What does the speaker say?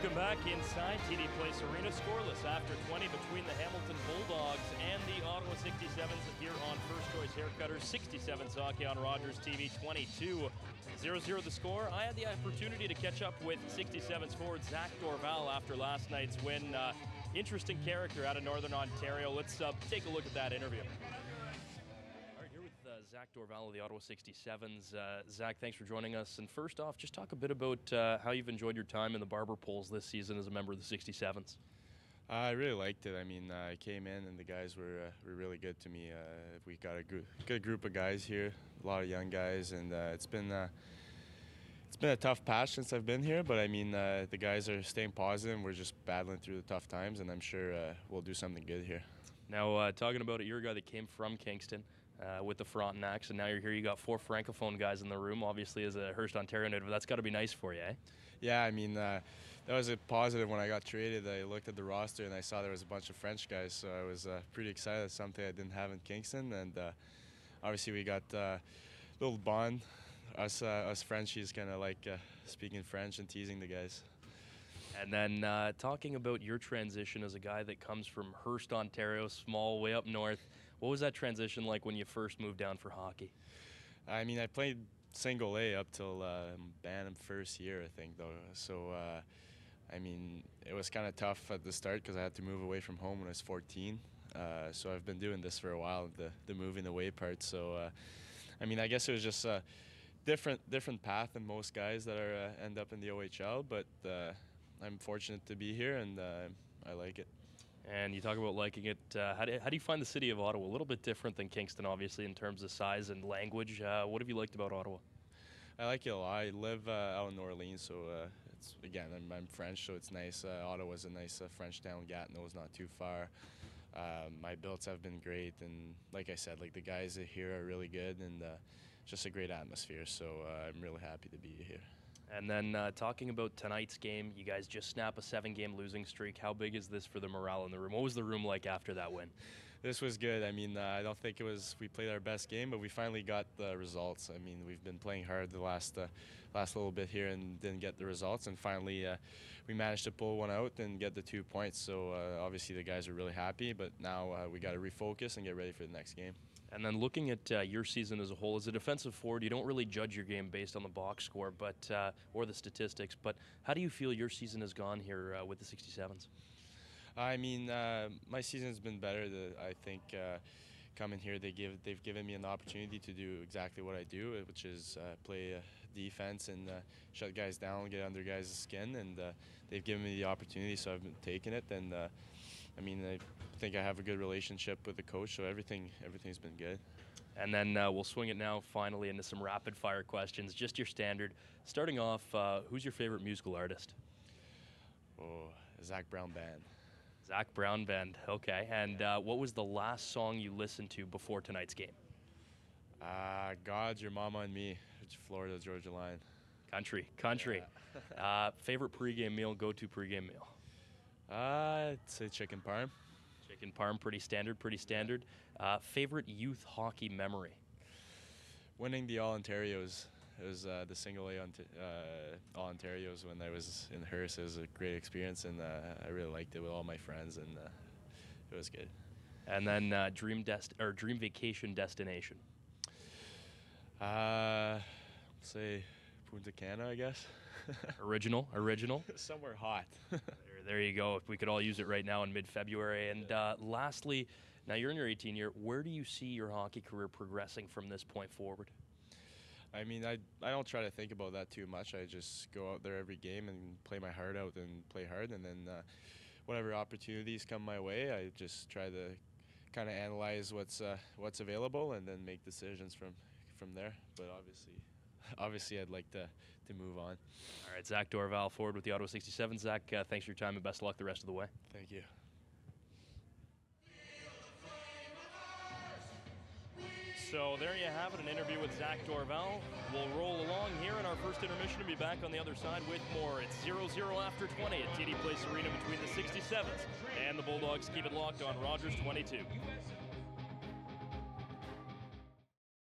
Welcome back inside TD Place Arena. Scoreless after 20 between the Hamilton Bulldogs and the Ottawa 67s here on First Choice Haircutters. 67 hockey on Rogers TV 22 0-0 the score. I had the opportunity to catch up with 67's forward Zach Dorval after last night's win. Uh, interesting character out of Northern Ontario. Let's uh, take a look at that interview. Zach Dorval of the Ottawa 67s. Uh, Zach, thanks for joining us. And first off, just talk a bit about uh, how you've enjoyed your time in the Barber Poles this season as a member of the 67s. I really liked it. I mean, uh, I came in and the guys were uh, were really good to me. Uh, we got a good good group of guys here, a lot of young guys, and uh, it's been uh, it's been a tough patch since I've been here. But I mean, uh, the guys are staying positive. We're just battling through the tough times, and I'm sure we'll do something good here. Now, talking about it, you're a guy that came from Kingston. Uh, with the Frontenacs, and now you're here. You got four francophone guys in the room. Obviously, as a Hearst, Ontario native, that's got to be nice for you, eh? Yeah, I mean, uh, that was a positive when I got traded. I looked at the roster and I saw there was a bunch of French guys, so I was uh, pretty excited. Something I didn't have in Kingston, and uh, obviously we got a uh, little bond. Us, uh, us Frenchies, kind of like speaking French and teasing the guys. And then uh, talking about your transition as a guy that comes from Hearst, Ontario, small way up north. What was that transition like when you first moved down for hockey? I mean, I played single A up till uh, Bantam first year, I think, though. So, uh, I mean, it was kind of tough at the start because I had to move away from home when I was 14. Uh, so I've been doing this for a while, the the moving away part. So, uh, I mean, I guess it was just a different different path than most guys that are uh, end up in the OHL, but uh, I'm fortunate to be here, and uh, I like it. And you talk about liking it. Uh, how, do, how do you find the city of Ottawa? A little bit different than Kingston, obviously, in terms of size and language. Uh, what have you liked about Ottawa? I like it a lot. I live uh, out in New Orleans, so uh, it's again I'm, I'm, French, so it's nice. Ottawa's a nice French town. Gatineau's not too far. Um, my billets have been great, and like I said, like the guys here are really good, and just a great atmosphere. So I'm really happy to be here. And then uh, talking about tonight's game, you guys just snap a seven game losing streak. How big is this for the morale in the room? What was the room like after that win? This was good. I mean, uh, I don't think it was we played our best game, but we finally got the results. I mean, we've been playing hard the last uh, last little bit here and didn't get the results, and finally uh, we managed to pull one out and get the two points. So uh, obviously the guys are really happy, but now uh, we got to refocus and get ready for the next game. And then looking at uh, your season as a whole, as a defensive forward, you don't really judge your game based on the box score, but uh, or the statistics. But how do you feel your season has gone here uh, with the 67s? I mean, uh, my season's been better. The, I think uh, coming here, they give they've given me an opportunity to do exactly what I do, which is uh, play defense and shut guys down, get under guys' skin, and they've given me the opportunity, so I've been taking it and I mean, I think I have a good relationship with the coach, so everything everything's been good. And then uh, we'll swing it now finally into some rapid fire questions, just your standard. Starting off, uh, who's your favorite musical artist? Oh, Zac Brown Band. Zac Brown Band, okay. And uh, what was the last song you listened to before tonight's game? Uh, God's Your Mama and Me, It's Florida Georgia Line. Country, country. Yeah. uh, favorite pregame meal, go to pregame meal? Uh, I'd say chicken parm. Chicken parm, pretty standard, pretty standard. Uh, favorite youth hockey memory? Winning the All Ontarios. It was uh, the single A uh, All Ontarios when I was in Hearst. It was a great experience, and uh, I really liked it with all my friends, and uh, it was good. And then uh, dream dest or dream vacation destination. Uh, say Punta Cana, I guess. original, original. Somewhere hot. there, there, you go. If we could all use it right now in mid-February. And uh, lastly, now you're in your 18 year. Where do you see your hockey career progressing from this point forward? I mean, I I don't try to think about that too much. I just go out there every game and play my heart out and play hard, and then uh, whatever opportunities come my way, I just try to kind of analyze what's uh, what's available and then make decisions from from there. But obviously, obviously I'd like to, to move on. All right, Zach Dorval forward with the Ottawa 67. Zach, uh, thanks for your time and best of luck the rest of the way. Thank you. So there you have it, an interview with Zach Dorval. We'll roll along here in our first intermission and be back on the other side with more. It's 0-0 after 20 at TD Place Arena between the 67s and the Bulldogs. Keep it locked on Rogers 22.